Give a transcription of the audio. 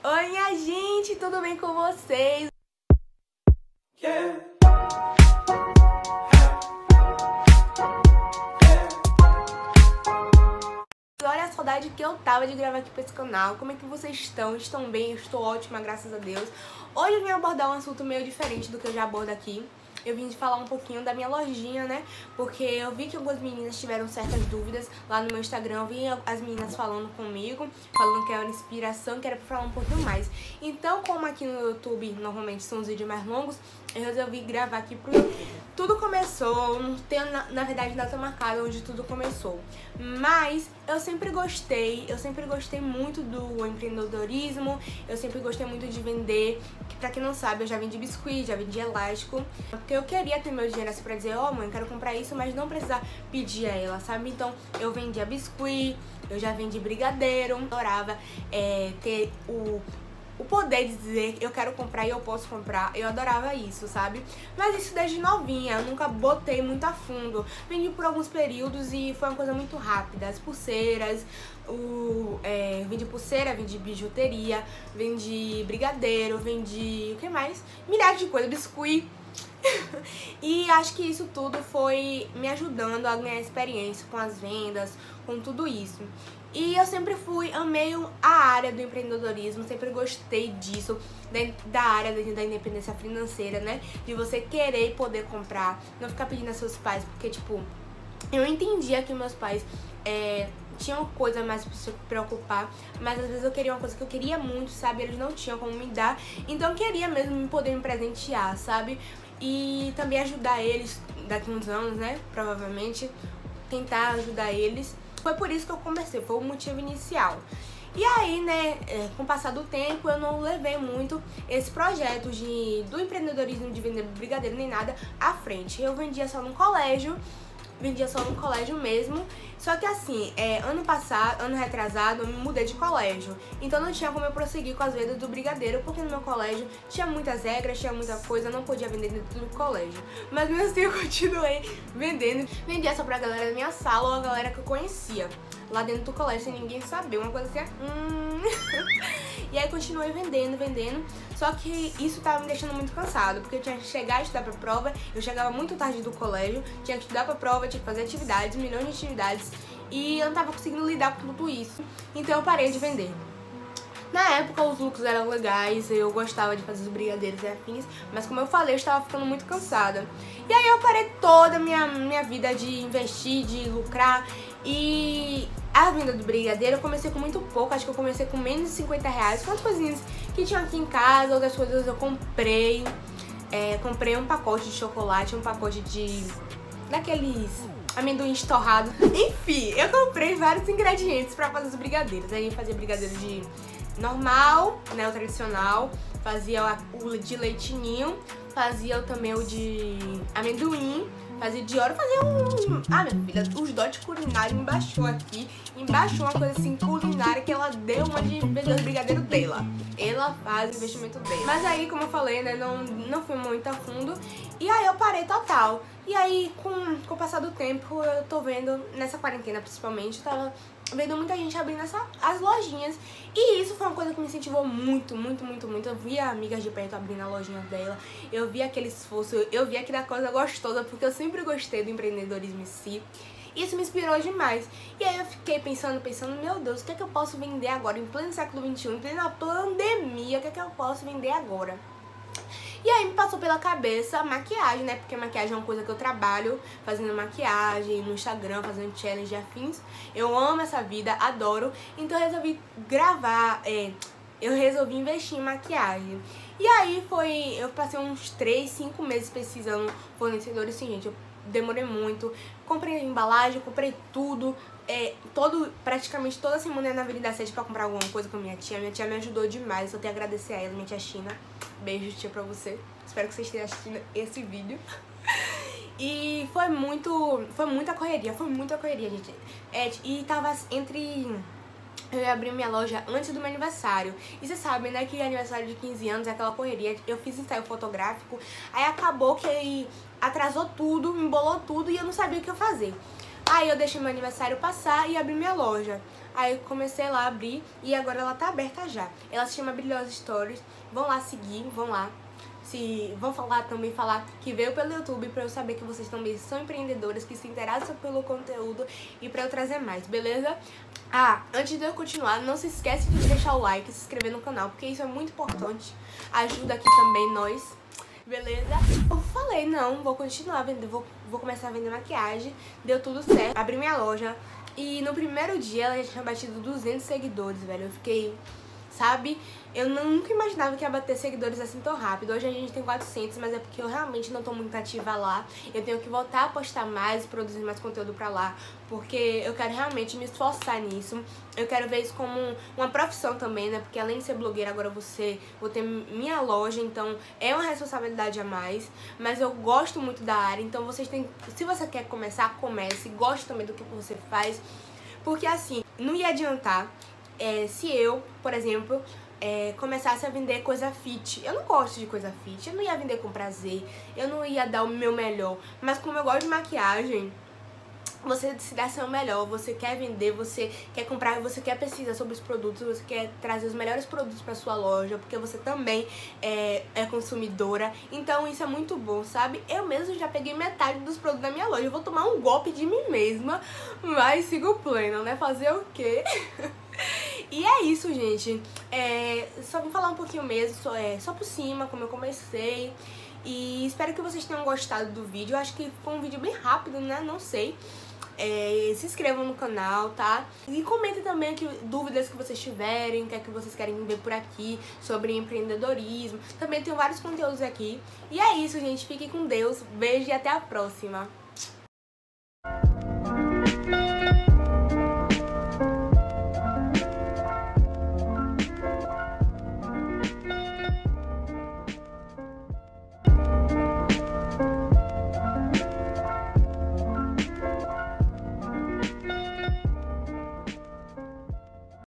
Oi, minha gente, tudo bem com vocês? Olha a saudade que eu tava de gravar aqui pra esse canal. Como é que vocês estão? Estão bem? Eu estou ótima, graças a Deus. Hoje eu vim abordar um assunto meio diferente do que eu já abordo aqui eu vim falar um pouquinho da minha lojinha, né? Porque eu vi que algumas meninas tiveram certas dúvidas lá no meu Instagram. Eu vi as meninas falando comigo, falando que era inspiração, que era pra falar um pouquinho mais. Então, como aqui no YouTube normalmente são os vídeos mais longos, eu resolvi gravar aqui pro Tudo começou, não tenho na, na verdade data marcada onde tudo começou. Mas eu sempre gostei, eu sempre gostei muito do empreendedorismo, eu sempre gostei muito de vender. Que pra quem não sabe, eu já vendi biscoito, já vendi elástico. Porque eu queria ter meu dinheiro assim pra dizer, ó oh, mãe, quero comprar isso, mas não precisar pedir a ela, sabe? Então eu vendia biscuit, eu já vendi brigadeiro, adorava é, ter o o poder de dizer eu quero comprar e eu posso comprar, eu adorava isso, sabe? Mas isso desde novinha, eu nunca botei muito a fundo. Vendi por alguns períodos e foi uma coisa muito rápida. As pulseiras, o, é, vendi pulseira, vendi bijuteria, vendi brigadeiro, vendi. o que mais? Milhares de coisas, biscuit. e acho que isso tudo foi me ajudando a ganhar experiência com as vendas, com tudo isso. E eu sempre fui, amei a área do empreendedorismo, sempre gostei disso, da área da independência financeira, né? De você querer poder comprar, não ficar pedindo a seus pais, porque, tipo, eu entendia que meus pais é, tinham coisa mais pra se preocupar, mas às vezes eu queria uma coisa que eu queria muito, sabe? Eles não tinham como me dar, então eu queria mesmo poder me presentear, sabe? E também ajudar eles daqui uns anos, né? Provavelmente, tentar ajudar eles foi por isso que eu comecei, foi o motivo inicial. E aí, né, é, com o passar do tempo, eu não levei muito esse projeto de, do empreendedorismo de vender brigadeiro nem nada à frente. Eu vendia só no colégio vendia só no colégio mesmo. Só que assim, é, ano passado, ano retrasado, eu me mudei de colégio. Então não tinha como eu prosseguir com as vendas do brigadeiro, porque no meu colégio tinha muitas regras, tinha muita coisa, não podia vender dentro do colégio. Mas mesmo assim eu continuei vendendo. Vendia só pra galera da minha sala ou a galera que eu conhecia. Lá dentro do colégio sem ninguém saber. Uma coisa assim, hum... E aí continuei vendendo, vendendo. Só que isso tava me deixando muito cansado, porque eu tinha que chegar e estudar pra prova. Eu chegava muito tarde do colégio, tinha que estudar pra prova, tinha que fazer atividades, milhões de atividades. E eu não tava conseguindo lidar com tudo isso. Então eu parei de vender. Na época os looks eram legais, eu gostava de fazer os brigadeiros e afins, mas como eu falei, eu estava ficando muito cansada. E aí eu parei toda a minha, minha vida de investir, de lucrar e a venda do brigadeiro eu comecei com muito pouco, acho que eu comecei com menos de 50 reais. Com as coisinhas que tinham aqui em casa, outras coisas eu comprei. É, comprei um pacote de chocolate, um pacote de... daqueles amendoim torrado. Enfim, eu comprei vários ingredientes pra fazer os brigadeiros. Aí fazia brigadeiro de normal, né, o tradicional. Fazia o de leitinho, fazia também o de amendoim Fazia de hora, fazia um... Ah, minha filha, os dotes culinários embaixou aqui. Embaixou uma coisa assim culinária que ela deu uma de brigadeiros dela. Ela faz o investimento dela. Mas aí, como eu falei, né, não, não fui muito a fundo. E aí eu parei total. E aí, com, com o passar do tempo, eu tô vendo, nessa quarentena principalmente, tava vendo muita gente abrindo essa, as lojinhas. E isso foi uma coisa que me incentivou muito, muito, muito, muito. Eu via amigas de perto abrindo a lojinha dela, eu vi aquele esforço, eu vi aquela coisa gostosa, porque eu sempre gostei do empreendedorismo em si. Isso me inspirou demais. E aí eu fiquei pensando, pensando, meu Deus, o que é que eu posso vender agora? Em pleno século XXI, em plena pandemia, o que é que eu posso vender agora? E aí me passou pela cabeça maquiagem, né? Porque maquiagem é uma coisa que eu trabalho fazendo maquiagem no Instagram, fazendo challenge afins. Eu amo essa vida, adoro. Então eu resolvi gravar, é, eu resolvi investir em maquiagem. E aí foi, eu passei uns 3, 5 meses pesquisando fornecedores, assim, gente, eu demorei muito. Comprei embalagem, comprei tudo. É, todo, praticamente toda semana na Avenida 7 pra comprar alguma coisa com a minha tia. Minha tia me ajudou demais, eu tenho que agradecer a ela, minha tia China. Beijo, tia, pra você. Espero que vocês tenham assistido esse vídeo. E foi muito, foi muita correria, foi muita correria, gente. É, e tava entre eu ia abrir minha loja antes do meu aniversário. E vocês sabem, né, que aniversário de 15 anos é aquela correria. Eu fiz ensaio fotográfico, aí acabou que atrasou tudo, embolou tudo e eu não sabia o que eu fazer. Aí eu deixei meu aniversário passar e abri minha loja. Aí eu comecei lá a abrir e agora ela tá aberta já. Ela se chama Brilhosa Stories. Vão lá seguir, vão lá se vão falar também falar que veio pelo YouTube para eu saber que vocês também são empreendedores que se interessam pelo conteúdo e para eu trazer mais, beleza? Ah, antes de eu continuar, não se esquece de deixar o like se inscrever no canal, porque isso é muito importante. Ajuda aqui também nós, beleza? Eu falei, não, vou continuar vendendo, vou, vou começar a vender maquiagem, deu tudo certo, abri minha loja e no primeiro dia ela já tinha batido 200 seguidores, velho. Eu fiquei sabe? Eu nunca imaginava que ia bater seguidores assim tão rápido. Hoje a gente tem 400, mas é porque eu realmente não tô muito ativa lá. Eu tenho que voltar a postar mais, produzir mais conteúdo pra lá, porque eu quero realmente me esforçar nisso. Eu quero ver isso como uma profissão também, né? Porque além de ser blogueira, agora você vou ter minha loja, então é uma responsabilidade a mais. Mas eu gosto muito da área, então vocês têm. Se você quer começar, comece. Goste também do que você faz. Porque assim, não ia adiantar é, se eu, por exemplo, é, começasse a vender coisa fit. Eu não gosto de coisa fit, eu não ia vender com prazer, eu não ia dar o meu melhor. Mas como eu gosto de maquiagem, você se dá seu melhor, você quer vender, você quer comprar, você quer pesquisar sobre os produtos, você quer trazer os melhores produtos para sua loja, porque você também é, é, consumidora. Então isso é muito bom, sabe? Eu mesmo já peguei metade dos produtos da minha loja. Eu vou tomar um golpe de mim mesma, mas sigo pleno, né? Fazer o quê? E é isso, gente. É, só vim falar um pouquinho mesmo, só, é, só por cima, como eu comecei. E espero que vocês tenham gostado do vídeo. Eu acho que foi um vídeo bem rápido, né? Não sei. É, se inscrevam no canal, tá? E comentem também aqui dúvidas que vocês tiverem, o que é que vocês querem ver por aqui sobre empreendedorismo. Também tenho vários conteúdos aqui. E é isso, gente. Fiquem com Deus. Beijo e até a próxima.